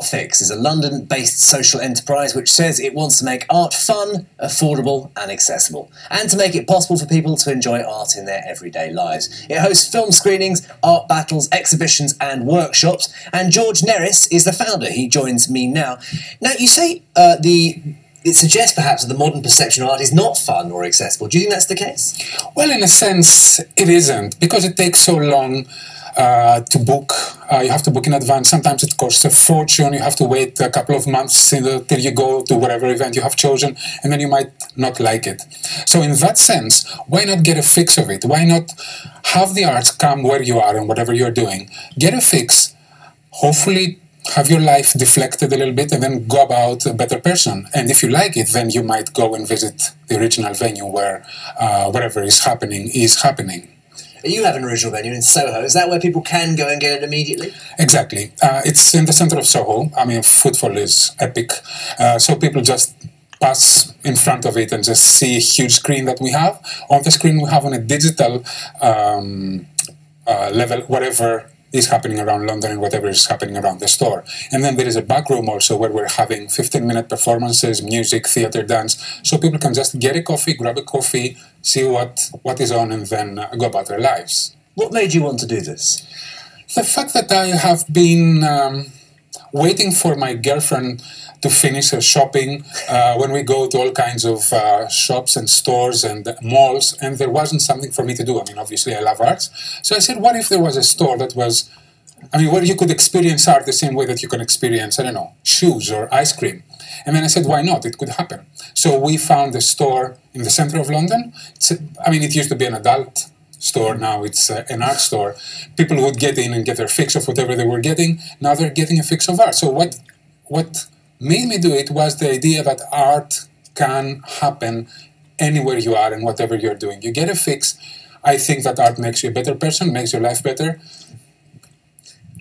Artfix is a London based social enterprise which says it wants to make art fun, affordable, and accessible, and to make it possible for people to enjoy art in their everyday lives. It hosts film screenings, art battles, exhibitions, and workshops, and George Neris is the founder. He joins me now. Now, you say uh, the it suggests perhaps that the modern perception of art is not fun or accessible. Do you think that's the case? Well, in a sense, it isn't because it takes so long uh, to book. Uh, you have to book in advance. Sometimes it costs a fortune. You have to wait a couple of months until you go to whatever event you have chosen, and then you might not like it. So, in that sense, why not get a fix of it? Why not have the arts come where you are and whatever you're doing? Get a fix. Hopefully, have your life deflected a little bit and then go about a better person. And if you like it, then you might go and visit the original venue where uh, whatever is happening is happening. You have an original venue in Soho. Is that where people can go and get it immediately? Exactly. Uh, it's in the center of Soho. I mean, footfall is epic. Uh, so people just pass in front of it and just see a huge screen that we have. On the screen, we have on a digital um, uh, level, whatever is happening around London and whatever is happening around the store. And then there is a back room also where we're having 15 minute performances, music, theater, dance, so people can just get a coffee, grab a coffee, see what, what is on, and then go about their lives. What made you want to do this? The fact that I have been um, waiting for my girlfriend to finish her shopping uh, when we go to all kinds of uh, shops and stores and malls, and there wasn't something for me to do. I mean, obviously, I love arts. So I said, what if there was a store that was, I mean, where you could experience art the same way that you can experience, I don't know, shoes or ice cream? And then I said, why not? It could happen. So we found a store in the center of London. A, I mean, it used to be an adult store now it's uh, an art store people would get in and get their fix of whatever they were getting now they're getting a fix of art so what what made me do it was the idea that art can happen anywhere you are and whatever you're doing. You get a fix. I think that art makes you a better person, makes your life better.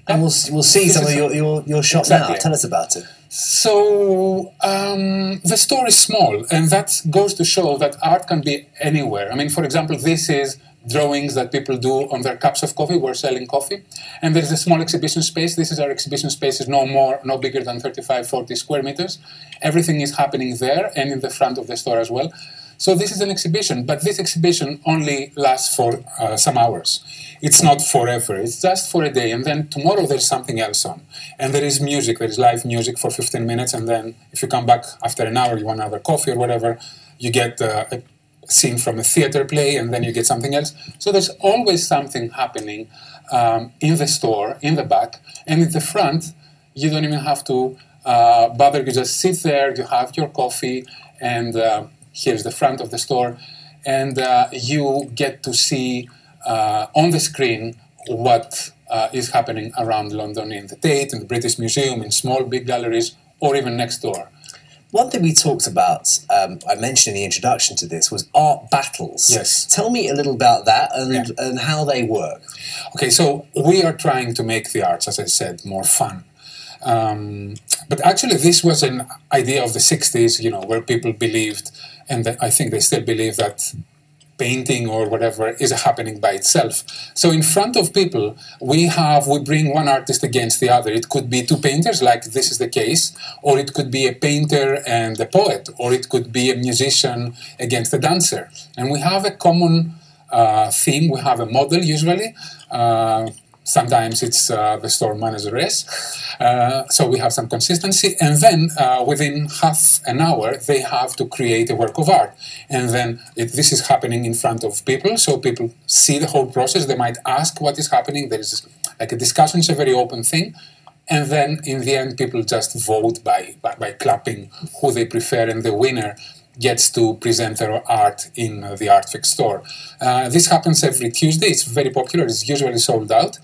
And we'll, we'll see some of your, your, your shop exactly. now. Tell us about it. So um, the store is small, and that goes to show that art can be anywhere. I mean, for example, this is drawings that people do on their cups of coffee. We're selling coffee. And there's a small exhibition space. This is our exhibition space, is no more, no bigger than 35, 40 square meters. Everything is happening there and in the front of the store as well. So this is an exhibition, but this exhibition only lasts for uh, some hours. It's not forever. It's just for a day, and then tomorrow there's something else on, and there is music. There is live music for 15 minutes, and then if you come back after an hour, you want another coffee or whatever, you get uh, a scene from a theater play, and then you get something else. So there's always something happening um, in the store, in the back, and in the front. You don't even have to uh, bother. You just sit there. You have your coffee, and uh, here's the front of the store, and uh, you get to see uh, on the screen what uh, is happening around London in the Tate, in the British Museum, in small, big galleries, or even next door. One thing we talked about, um, I mentioned in the introduction to this, was art battles. Yes. Tell me a little about that and, yeah. and how they work. Okay, so we are trying to make the arts, as I said, more fun. Um, but actually, this was an idea of the 60s, you know, where people believed, and I think they still believe that painting or whatever is happening by itself. So in front of people, we have we bring one artist against the other. It could be two painters, like this is the case, or it could be a painter and a poet, or it could be a musician against a dancer. And we have a common uh, theme. We have a model usually. Uh, Sometimes it's uh, the store manageress. Uh, so we have some consistency. And then uh, within half an hour, they have to create a work of art. And then it, this is happening in front of people. So people see the whole process. They might ask what is happening. There is like a discussion, it's a very open thing. And then in the end, people just vote by, by, by clapping who they prefer. And the winner gets to present their art in the Artfix store. Uh, this happens every Tuesday. It's very popular. It's usually sold out.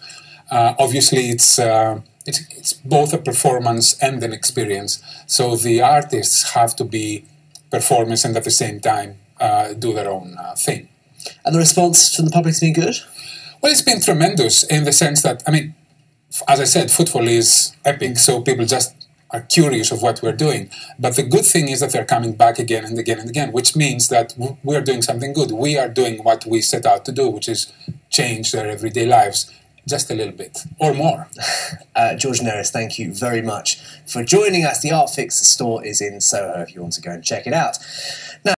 Uh, obviously, it's, uh, it's, it's both a performance and an experience. So the artists have to be performers and at the same time uh, do their own uh, thing. And the response from the public's been good. Well, it's been tremendous in the sense that I mean, as I said, footfall is epic. So people just are curious of what we're doing. But the good thing is that they're coming back again and again and again, which means that we're doing something good. We are doing what we set out to do, which is change their everyday lives just a little bit or more. Uh, George Neris, thank you very much for joining us. The Art Fix store is in Soho if you want to go and check it out.